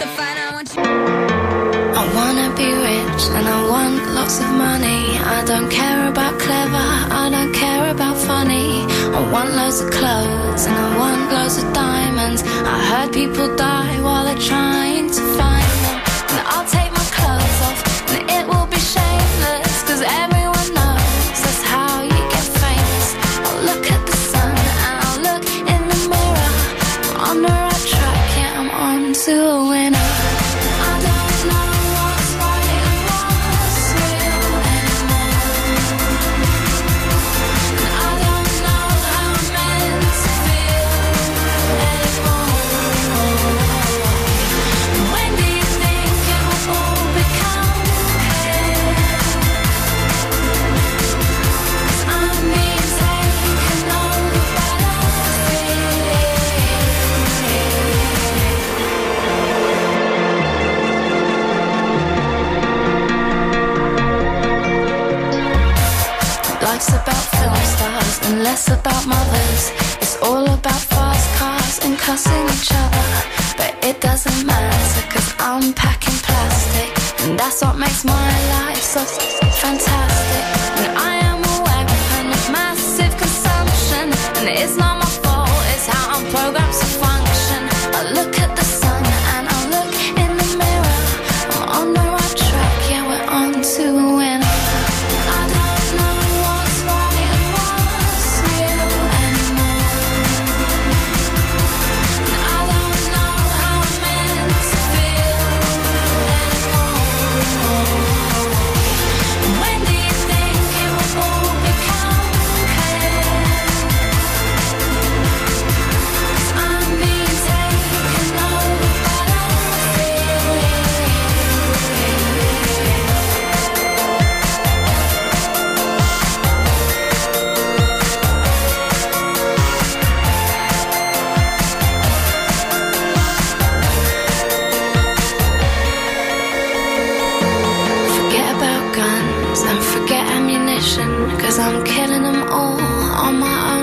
so fine, I want you. I wanna be rich and I want lots of money. I don't care about clever, I don't care about funny. I want loads of clothes and I want loads of diamonds. I heard people die while they're trying to find them. And I'll take my clothes off and it will be shameless, cause everyone knows that's how you get famous. I'll look at the sun and I'll look in the mirror. On the right track, I'm on to win. Life's about film stars and less about mothers. It's all about fast cars and cussing each other. But it doesn't matter cause I'm packing plastic. And that's what makes my life so fantastic. And I am a weapon of massive consumption. And it's not my fault, it's how I'm programmed to function. I look at the sun and I look in the mirror. I'm on the right track, yeah, we're on to guns. And forget ammunition, cause I'm killing them all on my